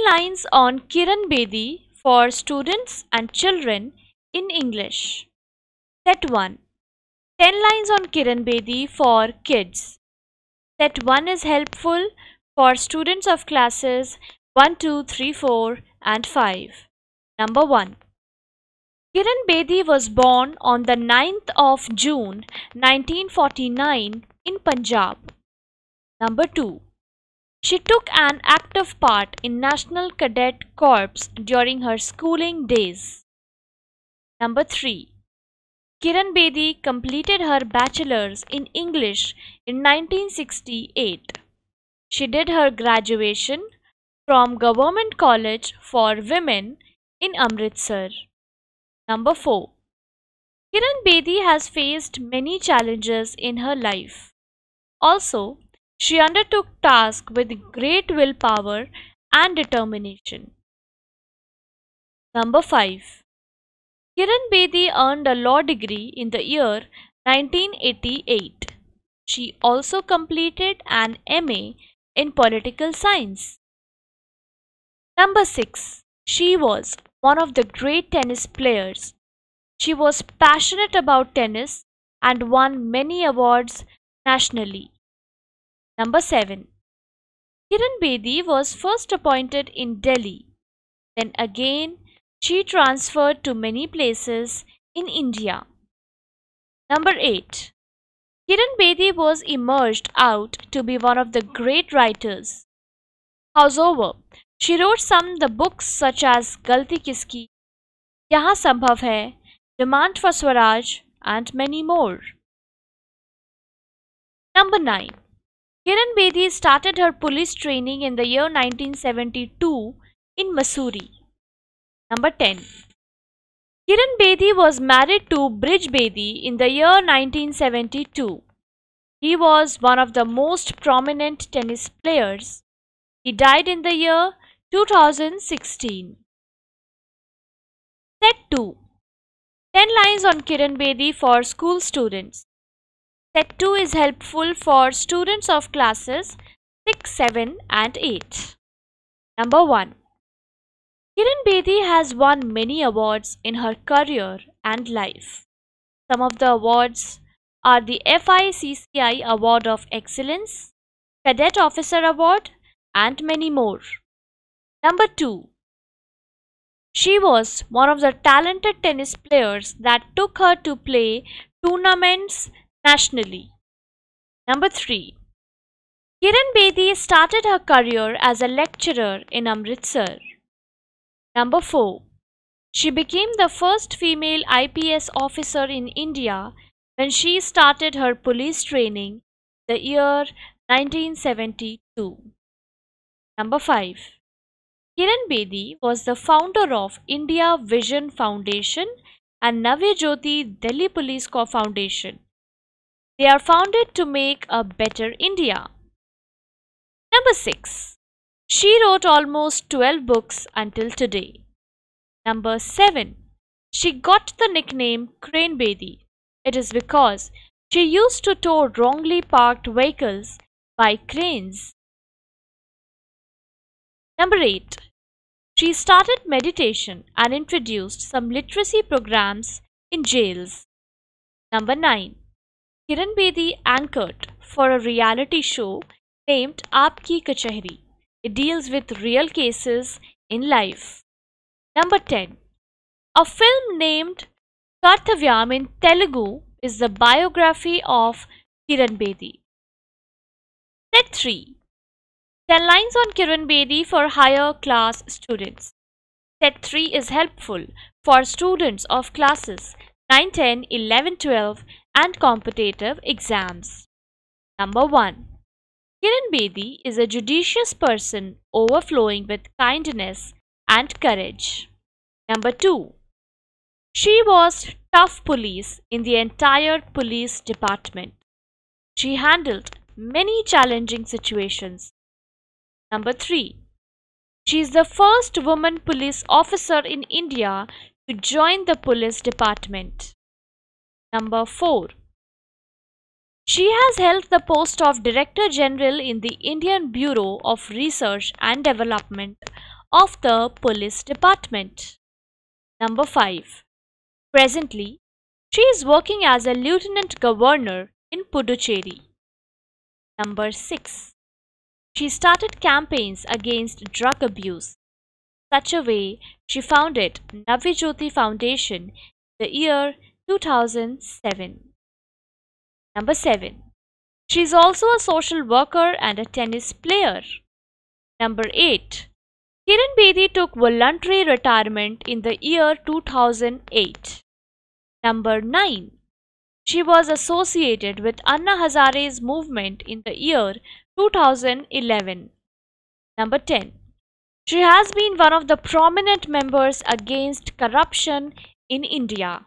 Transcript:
10 lines on Kiran Bedi for students and children in English. Set 1 10 lines on Kiran Bedi for kids. Set 1 is helpful for students of classes 1, 2, 3, 4 and 5. Number 1. Kiran Bedi was born on the 9th of June 1949 in Punjab. Number 2. She took an active part in National Cadet Corps during her schooling days. Number 3. Kiran Bedi completed her bachelor's in English in 1968. She did her graduation from Government College for Women in Amritsar. Number 4. Kiran Bedi has faced many challenges in her life. Also, she undertook tasks with great willpower and determination. Number 5. Kiran Bedi earned a law degree in the year 1988. She also completed an MA in political science. Number 6. She was one of the great tennis players. She was passionate about tennis and won many awards nationally. Number 7. Kiran Bedi was first appointed in Delhi. Then again, she transferred to many places in India. Number 8. Kiran Bedi was emerged out to be one of the great writers. However, she wrote some the books such as Galti Kiski, Yahan Sambhav Hai, Demand for Swaraj and many more. Number 9. Kiran Bedi started her police training in the year 1972 in Mussoorie. Number 10. Kiran Bedi was married to Brij Bedi in the year 1972. He was one of the most prominent tennis players. He died in the year 2016. Set 2. 10 lines on Kiran Bedi for school students. Set 2 is helpful for students of classes 6, 7 and 8. Number 1. Kiran Bedi has won many awards in her career and life. Some of the awards are the FICCI Award of Excellence, Cadet Officer Award and many more. Number 2. She was one of the talented tennis players that took her to play tournaments nationally. Number 3. Kiran Bedi started her career as a lecturer in Amritsar. Number 4. She became the first female IPS officer in India when she started her police training the year 1972. Number 5. Kiran Bedi was the founder of India Vision Foundation and Navya Jyoti Delhi Police Co Foundation. They are founded to make a better India. Number 6. She wrote almost 12 books until today. Number 7. She got the nickname Crane Bedi. It is because she used to tow wrongly parked vehicles by cranes. Number 8. She started meditation and introduced some literacy programs in jails. Number 9. Kiran Bedi anchored for a reality show named Aapki Kachehri. It deals with real cases in life. Number 10. A film named Karthavyam in Telugu is the biography of Kiran Bedi. Set 3. 10 lines on Kiran Bedi for higher class students. Set 3 is helpful for students of classes 9, 10, 11, 12 and competitive exams. Number 1. Kiran Bedi is a judicious person overflowing with kindness and courage. Number 2. She was tough police in the entire police department. She handled many challenging situations. Number 3. She is the first woman police officer in India to join the police department. Number 4. She has held the post of Director General in the Indian Bureau of Research and Development of the police department. Number 5. Presently, she is working as a lieutenant governor in Puducherry. Number 6. She started campaigns against drug abuse. Such a way, she founded Navi Jyoti Foundation the year 2007. Number 7. She is also a social worker and a tennis player. Number 8. Kiran Bedi took voluntary retirement in the year 2008. Number 9. She was associated with Anna Hazare's movement in the year 2011. Number 10. She has been one of the prominent members against corruption in India.